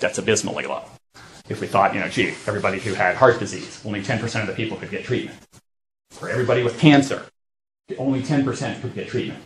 that's abysmally low. If we thought, you know, gee, everybody who had heart disease, only 10% of the people could get treatment. For everybody with cancer, only 10% could get treatment.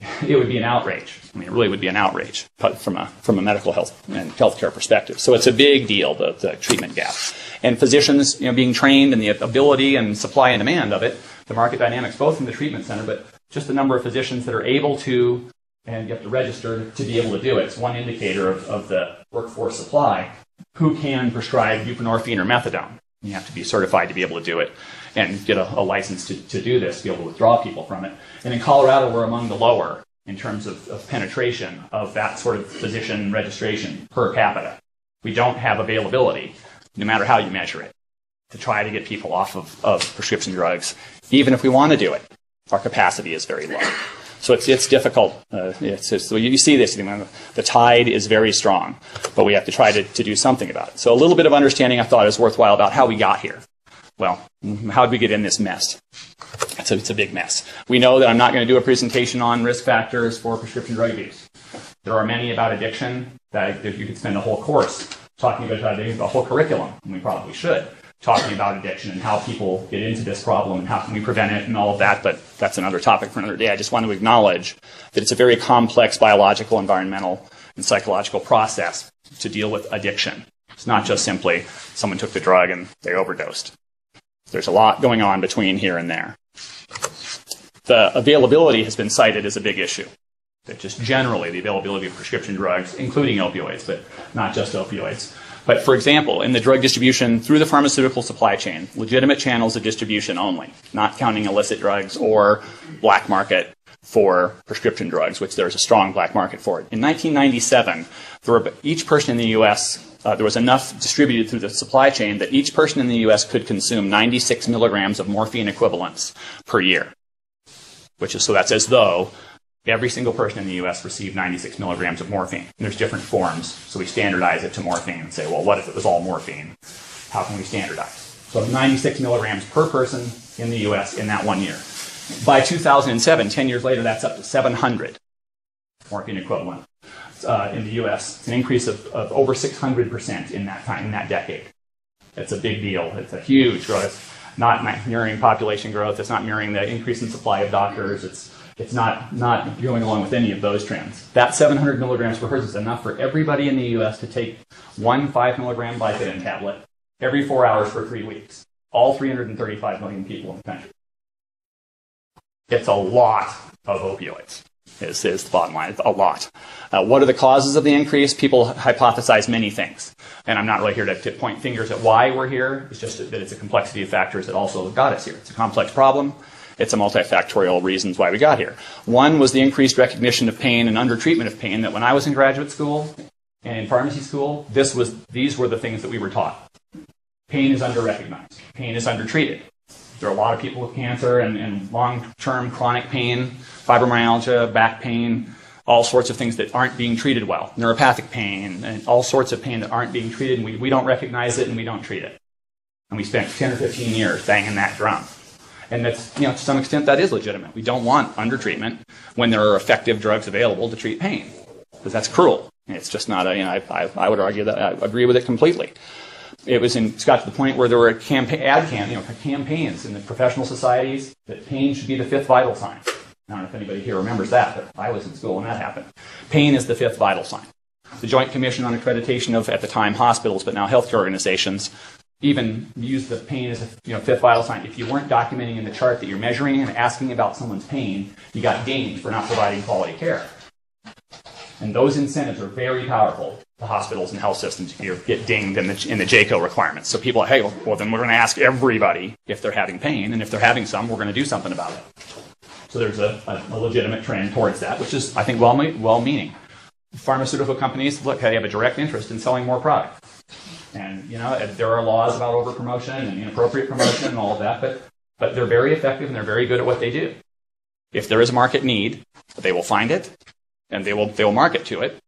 It would be an outrage. I mean, it really would be an outrage from a, from a medical health and healthcare perspective. So it's a big deal, the, the treatment gap. And physicians, you know, being trained and the ability and supply and demand of it, the market dynamics, both in the treatment center, but just the number of physicians that are able to, and you have to register to be able to do it. It's one indicator of, of the workforce supply. Who can prescribe buprenorphine or methadone? You have to be certified to be able to do it and get a, a license to, to do this, be able to withdraw people from it. And in Colorado, we're among the lower in terms of, of penetration of that sort of physician registration per capita. We don't have availability, no matter how you measure it, to try to get people off of, of prescription drugs. Even if we want to do it, our capacity is very low. So it's, it's difficult. Uh, it's, it's, so you see this, the tide is very strong, but we have to try to, to do something about it. So a little bit of understanding I thought is worthwhile about how we got here. Well, how did we get in this mess? It's a, it's a big mess. We know that I'm not going to do a presentation on risk factors for prescription drug abuse. There are many about addiction that you could spend a whole course talking about addiction, a whole curriculum, and we probably should, talking about addiction and how people get into this problem and how can we prevent it and all of that, but that's another topic for another day. I just want to acknowledge that it's a very complex biological, environmental, and psychological process to deal with addiction. It's not just simply someone took the drug and they overdosed. There's a lot going on between here and there. The availability has been cited as a big issue. That just generally the availability of prescription drugs, including opioids, but not just opioids. But for example, in the drug distribution through the pharmaceutical supply chain, legitimate channels of distribution only, not counting illicit drugs or black market for prescription drugs, which there's a strong black market for. In 1997, were, each person in the U.S uh, there was enough distributed through the supply chain that each person in the U.S. could consume 96 milligrams of morphine equivalents per year. Which is so that's as though every single person in the U.S. received 96 milligrams of morphine. And there's different forms, so we standardize it to morphine and say, well, what if it was all morphine? How can we standardize? So 96 milligrams per person in the U.S. in that one year. By 2007, 10 years later, that's up to 700 morphine equivalent uh, in the U.S. It's an increase of, of over 600% in that time, in that decade. It's a big deal. It's a huge growth. Not mirroring population growth. It's not mirroring the increase in supply of doctors. It's it's not not going along with any of those trends. That 700 milligrams per person is enough for everybody in the U.S. to take one five milligram Vicodin tablet every four hours for three weeks. All 335 million people in the country. It's a lot of opioids is, is the bottom line. It's a lot. Uh, what are the causes of the increase? People hypothesize many things. And I'm not really here to, to, point fingers at why we're here. It's just that it's a complexity of factors that also got us here. It's a complex problem. It's a multifactorial reasons why we got here. One was the increased recognition of pain and undertreatment of pain that when I was in graduate school and in pharmacy school, this was, these were the things that we were taught. Pain is underrecognized. Pain is undertreated. There are a lot of people with cancer and, and long-term chronic pain fibromyalgia, back pain, all sorts of things that aren't being treated well, neuropathic pain, and all sorts of pain that aren't being treated, and we, we don't recognize it and we don't treat it. And we spent 10 or 15 years banging that drum. And that's, you know, to some extent, that is legitimate. We don't want undertreatment when there are effective drugs available to treat pain, because that's cruel. It's just not a, you know, I, I, I would argue that I agree with it completely it was in, it's got to the point where there were campaign, ad cam, you know, campaigns in the professional societies that pain should be the fifth vital sign. I don't know if anybody here remembers that, but I was in school when that happened. Pain is the fifth vital sign. The Joint Commission on Accreditation of, at the time, hospitals, but now healthcare organizations, even use the pain as a you know, fifth vital sign. If you weren't documenting in the chart that you're measuring and asking about someone's pain, you got dinged for not providing quality care. And those incentives are very powerful to hospitals and health systems if you get dinged in the, in the JCAHO requirements. So people are, hey, well, then we're going to ask everybody if they're having pain, and if they're having some, we're going to do something about it. So there's a, a, legitimate trend towards that, which is, I think, well, well meaning. Pharmaceutical companies, look, they have a direct interest in selling more product. And, you know, there are laws about overpromotion and inappropriate promotion and all of that, but, but they're very effective and they're very good at what they do. If there is a market need, they will find it and they will, they will market to it.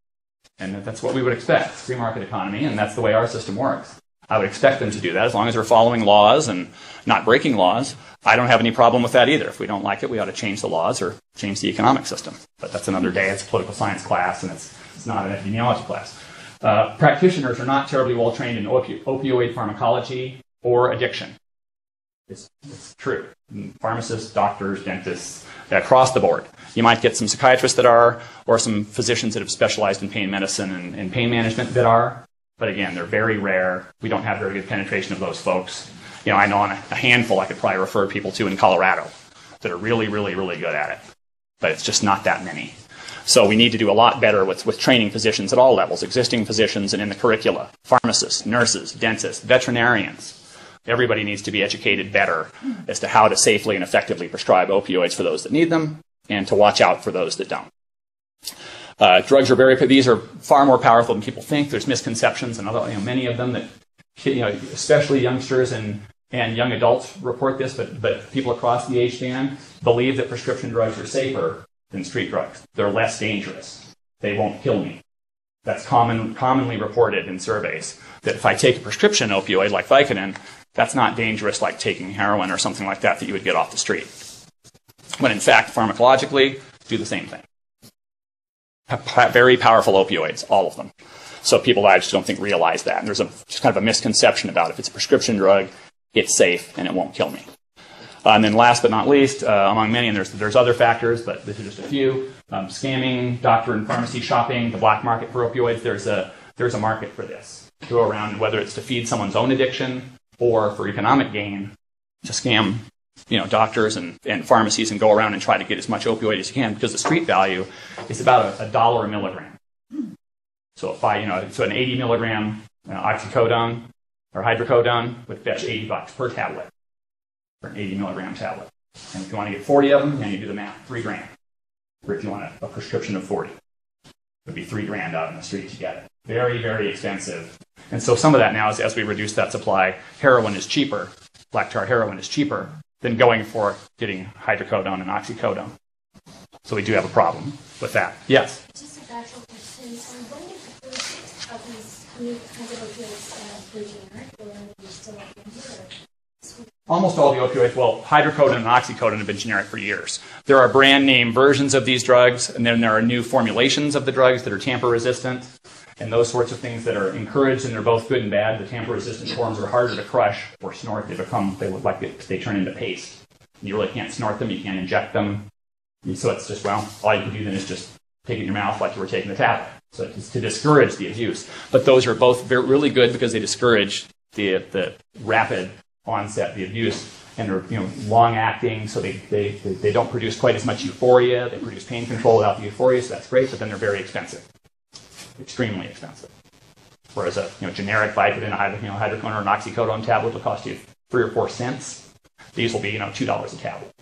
And that's what we would expect. Free market economy, and that's the way our system works. I would expect them to do that as long as they're following laws and not breaking laws. I don't have any problem with that either. If we don't like it, we ought to change the laws or change the economic system. But that's another day. It's a political science class and it's, it's not an epidemiology class. Uh, practitioners are not terribly well trained in opi- opioid pharmacology or addiction. It's, it's true. Pharmacists, doctors, dentists, across the board. You might get some psychiatrists that are, or some physicians that have specialized in pain medicine and, and pain management that are. But again, they're very rare. We don't have very good penetration of those folks. You know, I know on a, a handful I could probably refer people to in Colorado that are really, really, really good at it. But it's just not that many. So we need to do a lot better with, with training physicians at all levels, existing physicians and in the curricula, pharmacists, nurses, dentists, veterinarians. Everybody needs to be educated better as to how to safely and effectively prescribe opioids for those that need them and to watch out for those that don't. Uh, drugs are very, these are far more powerful than people think. There's misconceptions and other, you know, many of them that, you know, especially youngsters and, and young adults report this, but, but people across the age span believe that prescription drugs are safer than street drugs. They're less dangerous. They won't kill me. That's common, commonly reported in surveys that if I take a prescription opioid like Vicodin, that's not dangerous like taking heroin or something like that that you would get off the street. When in fact, pharmacologically, do the same thing. Very powerful opioids, all of them. So people I just don't think realize that. And there's a, just kind of a misconception about. If it's a prescription drug, it's safe and it won't kill me. Uh, and then last but not least, uh, among many, and there's, there's other factors, but this is just a few, um, scamming, doctor and pharmacy shopping, the black market for opioids, there's a, there's a market for this. Go around, whether it's to feed someone's own addiction or for economic gain, to scam you know, doctors and, and pharmacies and go around and try to get as much opioid as you can because the street value is about a, a dollar a milligram. So if I, you know, so an 80 milligram uh, oxycodone or hydrocodone would fetch 80 bucks per tablet for an 80 milligram tablet. And if you want to get 40 of them, then you do the math, three grand. Or if you want a, a prescription of 40, it would be three grand out in the street to get it. Very, very expensive. And so some of that now is as we reduce that supply, heroin is cheaper. Black tar heroin is cheaper than going for getting hydrocodone and oxycodone. So we do have a problem with that. Yes? Just a actual question. Um, when did the first of these new kinds of opioids uh, generic, or they still Almost all the opioids, well, hydrocodone and oxycodone have been generic for years. There are brand name versions of these drugs, and then there are new formulations of the drugs that are tamper resistant, and those sorts of things that are encouraged, and they're both good and bad. The tamper resistant forms are harder to crush or snort. They become, they look like they, turn into paste. You really can't snort them, you can't inject them. And so it's just, well, all you can do then is just take it in your mouth like you were taking the tablet. So it's to discourage the abuse. But those are both very, really good because they discourage the, the rapid onset, the abuse, and they're you know long acting, so they, they, they don't produce quite as much euphoria. They produce pain control without the euphoria, so that's great. But then they're very expensive, extremely expensive. Whereas a you know generic Vicodin, you know, hydrocodone or an oxycodone tablet will cost you three or four cents. These will be you know two dollars a tablet.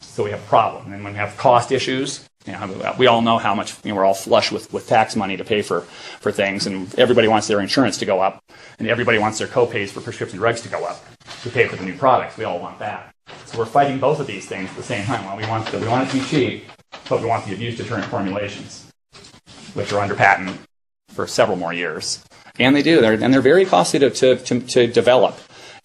So we have a problem. And when we have cost issues, you know, we all know how much you know, we're all flush with, with tax money to pay for, for things, and everybody wants their insurance to go up, and everybody wants their copays for prescription drugs to go up to pay for the new products. We all want that. So we're fighting both of these things at the same time. Well, we want the, we want it to be cheap, but we want the abuse deterrent formulations, which are under patent for several more years, and they do. They're, and they're very costly to, to, to, to develop.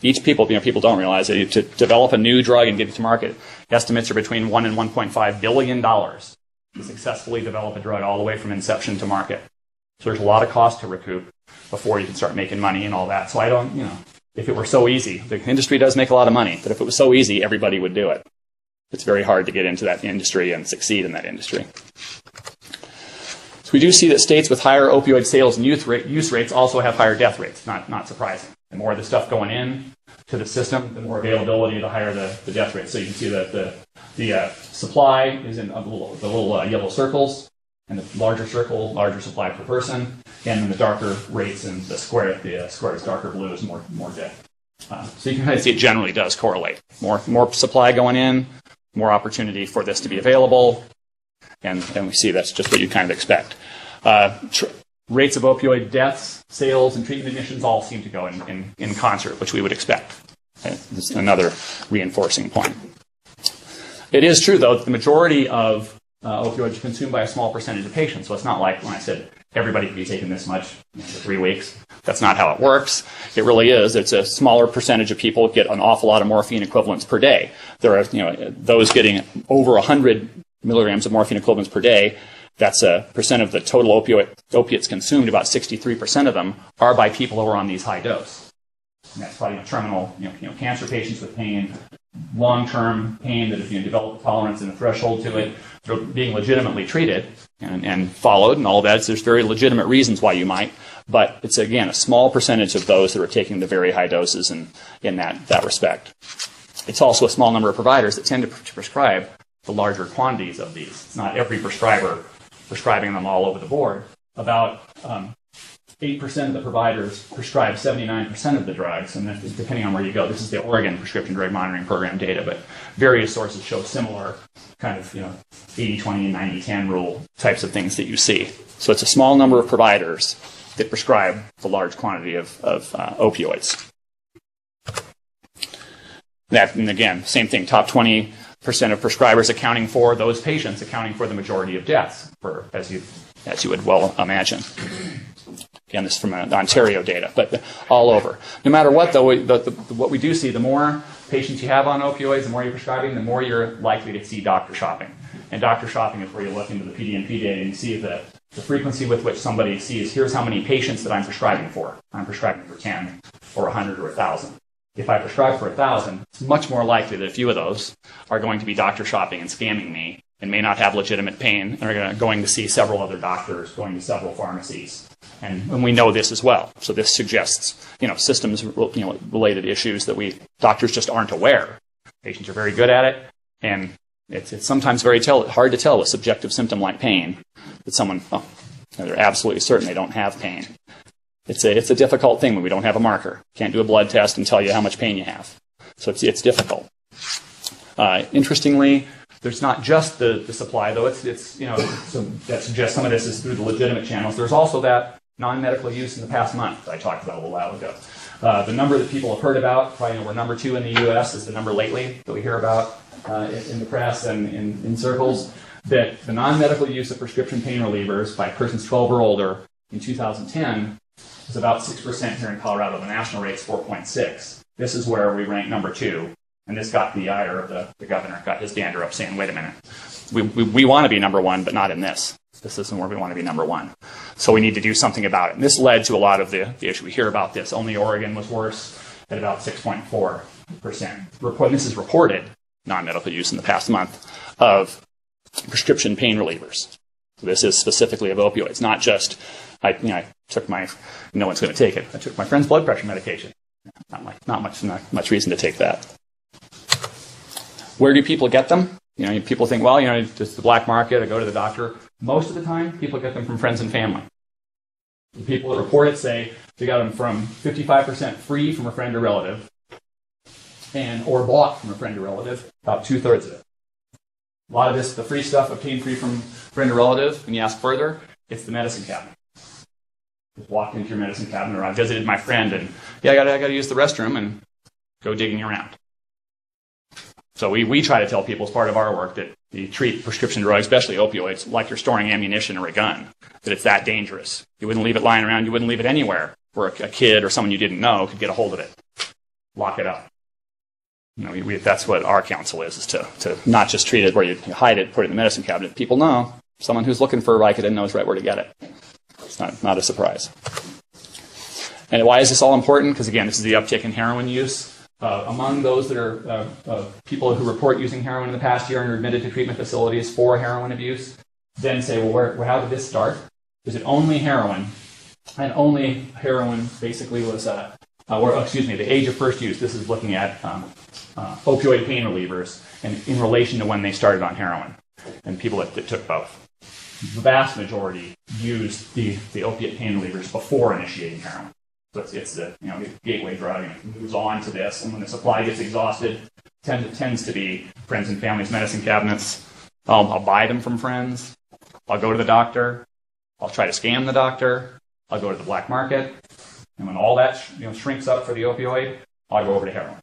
Each people, you know, people don't realize that to develop a new drug and get it to market, estimates are between one and 1.5 billion dollars to successfully develop a drug all the way from inception to market. So there's a lot of cost to recoup before you can start making money and all that. So I don't, you know, if it were so easy, the industry does make a lot of money, but if it was so easy, everybody would do it. It's very hard to get into that industry and succeed in that industry. So we do see that states with higher opioid sales and youth use rates also have higher death rates. Not, not surprising. The more of the stuff going in to the system, the more availability, the higher the, the death rate. So you can see that the, the uh, supply is in little, the little uh, yellow circles, and the larger circle, larger supply per person, and then the darker rates in the square, the uh, square is darker blue is more, more death. Uh, so you can kind of see it generally does correlate. More, more supply going in, more opportunity for this to be available, and, and we see that's just what you kind of expect. Uh, rates of opioid deaths, sales, and treatment admissions all seem to go in, in, in concert, which we would expect. Okay? This is another reinforcing point. It is true, though, that the majority of uh, opioids are consumed by a small percentage of patients. So it's not like when I said everybody could be taking this much for three weeks. That's not how it works. It really is. It's a smaller percentage of people get an awful lot of morphine equivalents per day. There are, you know, those getting over 100 milligrams of morphine equivalents per day That's a percent of the total opioid, opiates consumed. About 63% of them are by people who are on these high dose. And that's probably you know, terminal, you know, you know, cancer patients with pain, long-term pain that if you develop tolerance and a threshold to it, they're being legitimately treated and, and followed and all that. So there's very legitimate reasons why you might, but it's again a small percentage of those that are taking the very high doses in, in that, that respect. It's also a small number of providers that tend to, to prescribe the larger quantities of these. It's not every prescriber prescribing them all over the board. About um, 8% of the providers prescribe 79% of the drugs, and depending on where you go. This is the Oregon Prescription Drug Monitoring Program data, but various sources show similar kind of, you know, 80-20 and 90-10 rule types of things that you see. So it's a small number of providers that prescribe the large quantity of, of uh, opioids. That, and again, same thing, top 20% of prescribers accounting for those patients, accounting for the majority of deaths, for, as, you, as you would well imagine. Again, this is from uh, Ontario data, but all over. No matter what, though, we, the, the, what we do see, the more patients you have on opioids, the more you're prescribing, the more you're likely to see doctor shopping. And doctor shopping is where you look into the PDMP data and you see the, the frequency with which somebody sees, here's how many patients that I'm prescribing for. I'm prescribing for 10 or 100 or 1,000. If I prescribe for a 1,000, it's much more likely that a few of those are going to be doctor shopping and scamming me and may not have legitimate pain and are going to see several other doctors, going to several pharmacies. And, and we know this as well. So this suggests, you know, systems you know, related issues that we doctors just aren't aware. Patients are very good at it, and it's, it's sometimes very tell, hard to tell with subjective symptom like pain that someone, oh, they're absolutely certain they don't have pain. It's a, it's a difficult thing when we don't have a marker. Can't do a blood test and tell you how much pain you have. So it's, it's difficult. Uh, interestingly, there's not just the, the supply, though. It's, it's you know, so that suggests some of this is through the legitimate channels. There's also that non-medical use in the past month that I talked about a little while ago. Uh, the number that people have heard about, probably know, we're number two in the U.S., is the number lately that we hear about uh, in, in, the press and in, in circles, that the non-medical use of prescription pain relievers by persons 12 or older in 2010 is about 6% here in Colorado. The national rate is 4.6. This is where we rank number two. And this got the ire of the, the governor, got his dander up saying, wait a minute, we, we, we want to be number one, but not in this. This isn't where we want to be number one. So we need to do something about it. And this led to a lot of the, the issue. We hear about this. Only Oregon was worse at about 6.4%. Report, this is reported non-medical use in the past month of prescription pain relievers. This is specifically of opioids, not just I, you know, I took my, no one's going to take it. I took my friend's blood pressure medication. Not, like, not much, not much reason to take that. Where do people get them? You know, people think, well, you know, it's the black market. I go to the doctor. Most of the time, people get them from friends and family. The people that report it say they got them from 55% free from a friend or relative, and or bought from a friend or relative. About two thirds of it. A lot of this, the free stuff obtained free from friend or relative. When you ask further, it's the medicine cabinet. Just walked into your medicine cabinet, or I visited my friend, and yeah, I got I to use the restroom and go digging around. So we, we try to tell people as part of our work that you treat prescription drugs, especially opioids, like you're storing ammunition or a gun, that it's that dangerous. You wouldn't leave it lying around. You wouldn't leave it anywhere where a, a kid or someone you didn't know could get a hold of it. Lock it up. You know, we, we, that's what our counsel is, is to, to not just treat it where you, you hide it, put it in the medicine cabinet. People know. Someone who's looking for a Vicodin knows right where to get it. It's not, not a surprise. And why is this all important? Because again, this is the uptick in heroin use. Uh, among those that are uh, uh, people who report using heroin in the past year and are admitted to treatment facilities for heroin abuse, then say, well, where, how did this start? Is it only heroin? And only heroin basically was, uh, uh, or excuse me, the age of first use. This is looking at um, uh, opioid pain relievers and in relation to when they started on heroin and people that, that took both. The vast majority used the, the opiate pain relievers before initiating heroin. So it's, it's the you know gateway drug and it moves on to this. And when the supply gets exhausted, tend, it tends to be friends and families medicine cabinets. I'll, I'll buy them from friends. I'll go to the doctor. I'll try to scam the doctor. I'll go to the black market. And when all that you know, shrinks up for the opioid, I'll go over to heroin.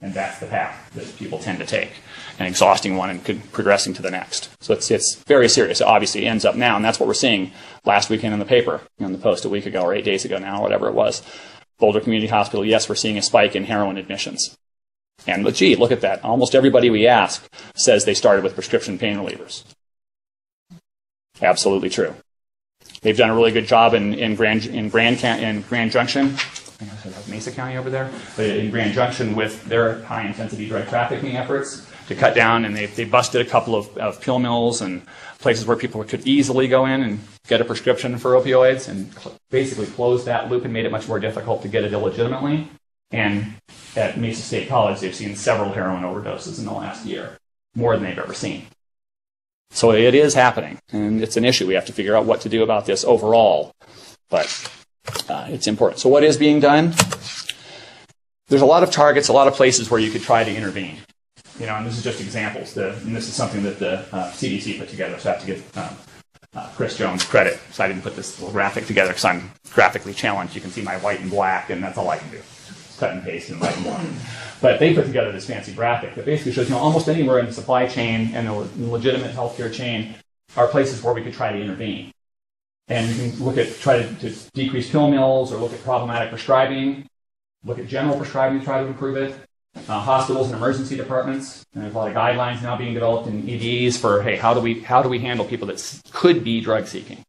And that's the path that people tend to take, an exhausting one and progressing to the next. So it's, it's very serious. It obviously ends up now, and that's what we're seeing last weekend in the paper, in the Post a week ago or eight days ago now, whatever it was. Boulder Community Hospital, yes, we're seeing a spike in heroin admissions. And but gee, look at that. Almost everybody we ask says they started with prescription pain relievers. Absolutely true. They've done a really good job in, in Grand in Grand in Grand Junction. I think I said Mesa County over there, but in Grand Junction with their high intensity drug trafficking efforts to cut down, and they they busted a couple of, of pill mills and places where people could easily go in and get a prescription for opioids, and cl- basically closed that loop and made it much more difficult to get it illegitimately. And at Mesa State College, they've seen several heroin overdoses in the last year, more than they've ever seen. So it is happening, and it's an issue. We have to figure out what to do about this overall, but uh, it's important. So what is being done? There's a lot of targets, a lot of places where you could try to intervene. You know, and this is just examples. The, and this is something that the uh, CDC put together, so I have to give um, uh, Chris Jones credit. So I didn't put this little graphic together because I'm graphically challenged. You can see my white and black, and that's all I can do. Cut and paste and white and black. But they put together this fancy graphic that basically shows, you know, almost anywhere in the supply chain and the legitimate healthcare chain are places where we could try to intervene. And you can look at, try to, to decrease pill mills or look at problematic prescribing, look at general prescribing to try to improve it. Uh, hospitals and emergency departments. And there's a lot of guidelines now being developed in EDs for, hey, how do we, how do we handle people that could be drug seeking?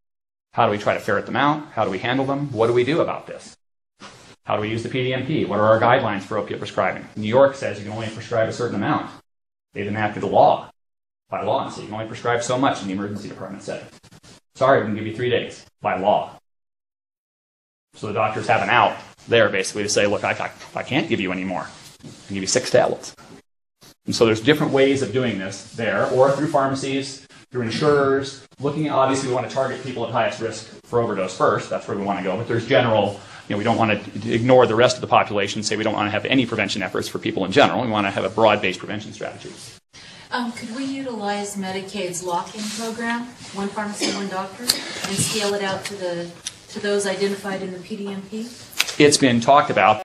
How do we try to ferret them out? How do we handle them? What do we do about this? How do we use the PDMP? What are our guidelines for opiate prescribing? New York says you can only prescribe a certain amount. They've enacted a law by law and so you can only prescribe so much in the emergency department setting. Sorry, we can give you three days by law. So the doctors have an out there basically to say, look, I, I, I can't give you any more. I can give you six tablets. And so there's different ways of doing this there, or through pharmacies, through insurers. Looking at, obviously, we want to target people at highest risk for overdose first. That's where we want to go. But there's general, you know, we don't want to ignore the rest of the population, say we don't want to have any prevention efforts for people in general. We want to have a broad based prevention strategy. Um, could we utilize Medicaid's lock-in program, one pharmacy, one doctor, and scale it out to the, to those identified in the PDMP? It's been talked about.